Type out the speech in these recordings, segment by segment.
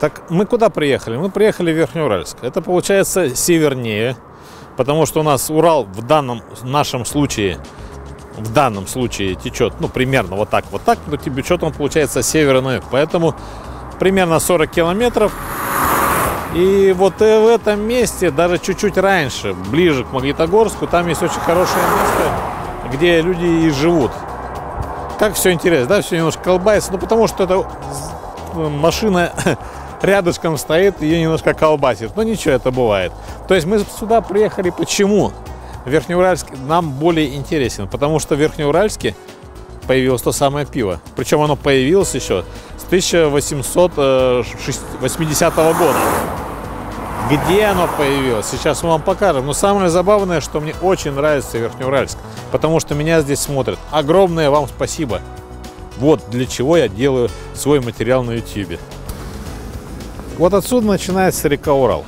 Так мы куда приехали? Мы приехали в Верхнеуральск. Это получается севернее, потому что у нас Урал в данном нашем случае, в данном случае течет, ну, примерно вот так, вот так, но течет он получается северный. Поэтому примерно 40 километров. И вот э, в этом месте, даже чуть-чуть раньше, ближе к Магнитогорску, там есть очень хорошее место, где люди и живут. Как все интересно, да, все немножко колбается, ну потому что это машина рядышком стоит, ее немножко колбасит. Но ничего, это бывает. То есть мы сюда приехали почему? Верхнеуральск нам более интересен, потому что в Верхнеуральске появилось то самое пиво. Причем оно появилось еще с 1880 года. Где оно появилось? Сейчас мы вам покажем. Но самое забавное, что мне очень нравится Верхнеуральск, потому что меня здесь смотрят. Огромное вам спасибо. Вот для чего я делаю свой материал на YouTube. Вот отсюда начинается река Урал.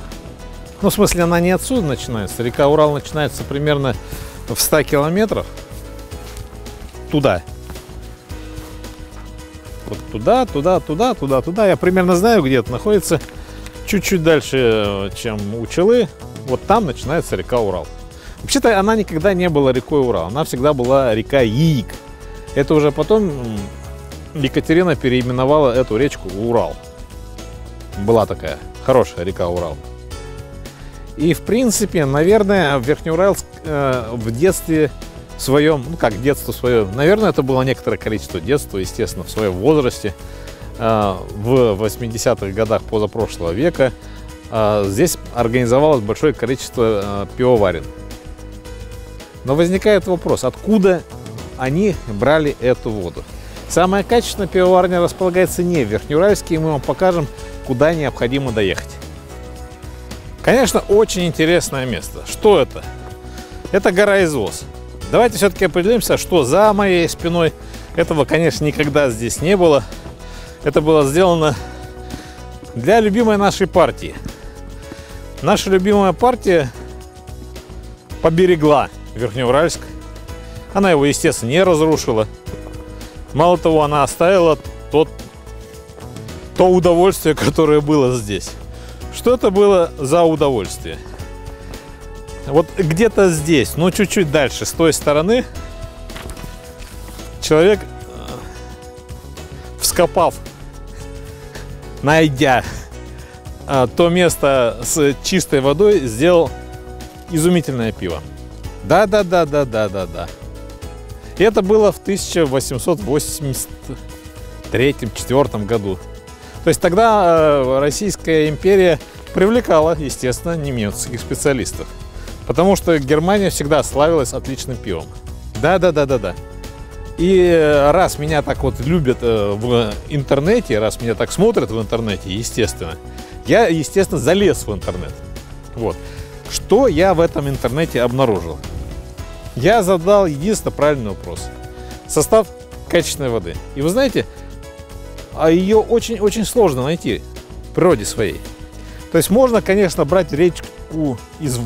Ну, в смысле, она не отсюда начинается. Река Урал начинается примерно в 100 километрах туда. Вот туда, туда, туда, туда, туда. Я примерно знаю, где это находится. Чуть-чуть дальше, чем Учелы. Вот там начинается река Урал. Вообще-то она никогда не была рекой Урал. Она всегда была река Яик. Это уже потом Екатерина переименовала эту речку Урал. Была такая хорошая река Урал. И, в принципе, наверное, в Верхнеуральск э, в детстве своем, ну как детство свое, наверное, это было некоторое количество детства, естественно, в своем возрасте, э, в 80-х годах позапрошлого века, э, здесь организовалось большое количество э, пивоварен. Но возникает вопрос, откуда они брали эту воду? Самая качественная пивоварня располагается не в Верхнеуральске, и мы вам покажем, куда необходимо доехать. Конечно, очень интересное место. Что это? Это гора Извоз. Давайте все-таки определимся, что за моей спиной. Этого, конечно, никогда здесь не было. Это было сделано для любимой нашей партии. Наша любимая партия поберегла Верхнеуральск. Она его, естественно, не разрушила. Мало того, она оставила тот, то удовольствие, которое было здесь. Что это было за удовольствие? Вот где-то здесь, но чуть-чуть дальше, с той стороны, человек, э, вскопав, найдя э, то место с чистой водой, сделал изумительное пиво. Да-да-да-да-да-да-да. Это было в 1883-4 году. То есть тогда э, Российская империя привлекала, естественно, немецких специалистов. Потому что Германия всегда славилась отличным пивом. Да-да-да-да-да. И э, раз меня так вот любят э, в интернете, раз меня так смотрят в интернете, естественно, я, естественно, залез в интернет. Вот. Что я в этом интернете обнаружил? я задал единственно правильный вопрос. Состав качественной воды. И вы знаете, а ее очень-очень сложно найти в природе своей. То есть можно, конечно, брать речку из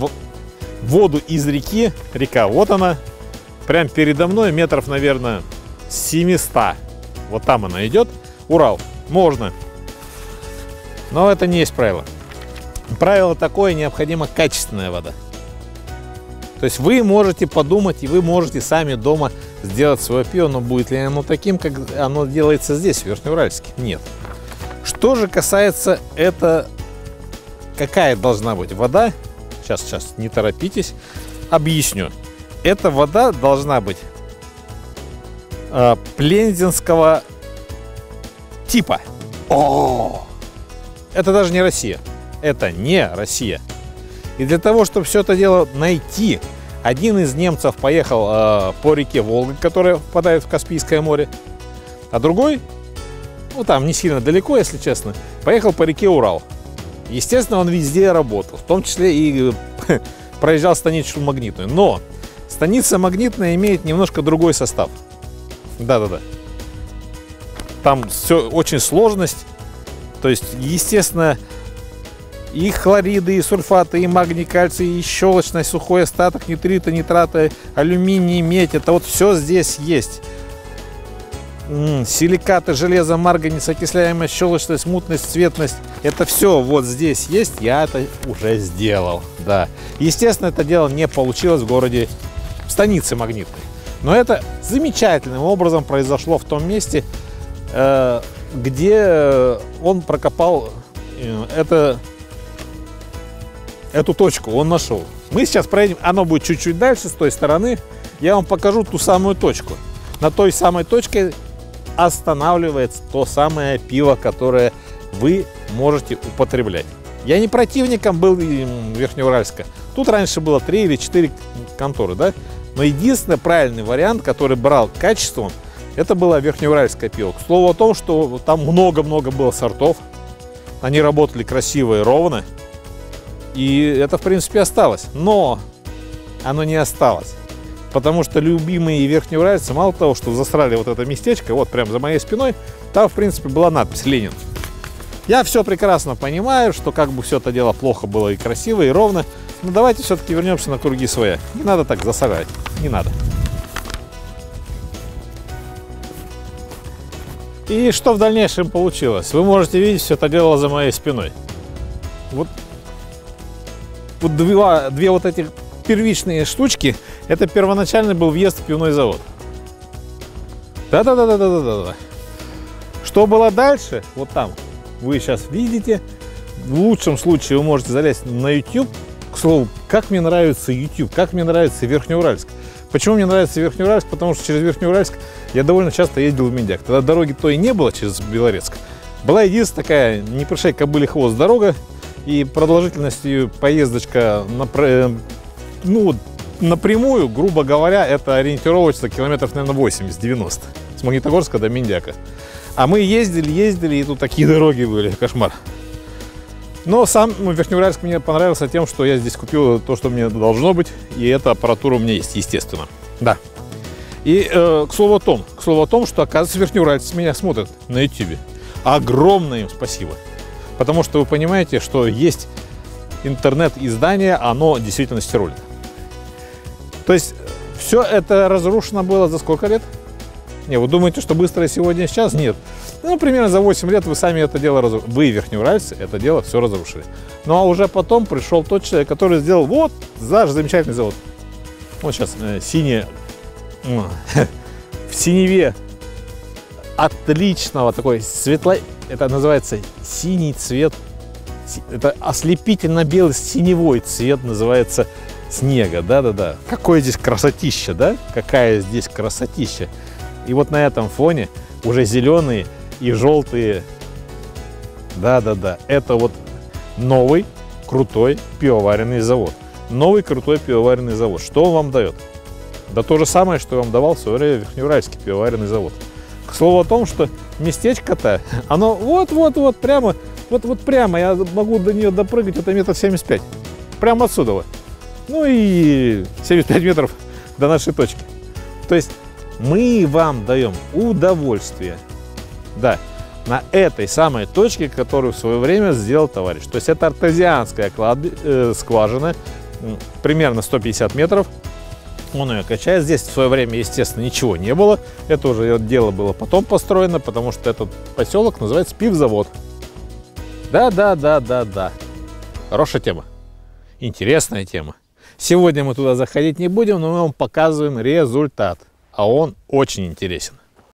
воду из реки, река, вот она, прям передо мной, метров, наверное, 700. Вот там она идет, Урал, можно. Но это не есть правило. Правило такое, необходима качественная вода. То есть вы можете подумать и вы можете сами дома сделать свое пиво, но будет ли оно таким, как оно делается здесь, в Верхнеуральске? Нет. Что же касается это, какая должна быть вода? Сейчас, сейчас, не торопитесь. Объясню. Эта вода должна быть э, плензенского типа. О! Это даже не Россия. Это не Россия. И для того, чтобы все это дело найти, один из немцев поехал э, по реке Волга, которая впадает в Каспийское море, а другой, ну там не сильно далеко, если честно, поехал по реке Урал. Естественно, он везде работал, в том числе и э, проезжал станицу магнитную. Но станица магнитная имеет немножко другой состав. Да-да-да. Там все очень сложность. То есть, естественно, и хлориды, и сульфаты, и магний, кальций, и щелочность, сухой остаток, нитриты, нитраты, алюминий, медь. Это вот все здесь есть. силикаты, железо, марганец, окисляемость, щелочность, мутность, цветность. Это все вот здесь есть, я это уже сделал, да. Естественно, это дело не получилось в городе, в станице магнитной. Но это замечательным образом произошло в том месте, э, где он прокопал э, это, эту точку, он нашел. Мы сейчас проедем, оно будет чуть-чуть дальше, с той стороны. Я вам покажу ту самую точку. На той самой точке останавливается то самое пиво, которое вы можете употреблять. Я не противником был Верхнеуральска. Тут раньше было 3 или 4 конторы, да? Но единственный правильный вариант, который брал качеством, это было Верхнеуральское пиво. К слову о том, что там много-много было сортов. Они работали красиво и ровно. И это, в принципе, осталось. Но оно не осталось. Потому что любимые верхнеуральцы, мало того, что засрали вот это местечко, вот прямо за моей спиной, там, в принципе, была надпись «Ленин». Я все прекрасно понимаю, что как бы все это дело плохо было и красиво, и ровно. Но давайте все-таки вернемся на круги своя. Не надо так засорять. Не надо. И что в дальнейшем получилось? Вы можете видеть все это дело за моей спиной. Вот, вот два, две вот этих первичные штучки, это первоначальный был въезд в пивной завод. Да-да-да-да-да-да-да. Что было дальше? Вот там. Вы сейчас видите. В лучшем случае вы можете залезть на YouTube. К слову, как мне нравится YouTube, как мне нравится Верхнеуральск. Почему мне нравится Верхнеуральск? Потому что через Верхнеуральск я довольно часто ездил в Миндяк. Тогда дороги то и не было через Белорецк. Была единственная такая, не пришей кобыли хвост дорога, и продолжительность ее поездочка на, ну, напрямую, грубо говоря, это ориентировочно километров, наверное, 80-90 с Магнитогорска до Миндяка. А мы ездили, ездили, и тут такие дороги были, кошмар. Но сам Верхнеуральск мне понравился тем, что я здесь купил то, что мне должно быть, и эта аппаратура у меня есть, естественно. Да. И э, к слову о том, к слову о том, что, оказывается, Верхнеуральцы меня смотрят на YouTube. Огромное им спасибо. Потому что вы понимаете, что есть интернет-издание, оно действительно ролит. То есть все это разрушено было за сколько лет? Не, вы думаете, что быстро сегодня сейчас? Нет. Ну, примерно за 8 лет вы сами это дело разрушили. Вы, верхнеуральцы, это дело все разрушили. Ну, а уже потом пришел тот человек, который сделал вот наш замечательный завод. Вот сейчас э, синее, в синеве отличного такой светло... Это называется синий цвет. Это ослепительно белый синевой цвет называется снега, да-да-да. Какое здесь красотища, да? Какая здесь красотища. И вот на этом фоне уже зеленые и желтые, да-да-да, это вот новый крутой пивоваренный завод. Новый крутой пивоваренный завод. Что он вам дает? Да то же самое, что вам давал в свое время Верхнеуральский пивоваренный завод. К слову о том, что местечко-то, оно вот-вот-вот прямо, вот-вот прямо, я могу до нее допрыгать, это метр семьдесят пять. Прямо отсюда. Вот. Ну и 75 метров до нашей точки. То есть мы вам даем удовольствие. Да, на этой самой точке, которую в свое время сделал товарищ. То есть это артезианская кладби, э, скважина, примерно 150 метров. Он ее качает. Здесь в свое время, естественно, ничего не было. Это уже дело было потом построено, потому что этот поселок называется Пивзавод. Да, да, да, да, да. Хорошая тема. Интересная тема. Сегодня мы туда заходить не будем, но мы вам показываем результат. А он очень интересен.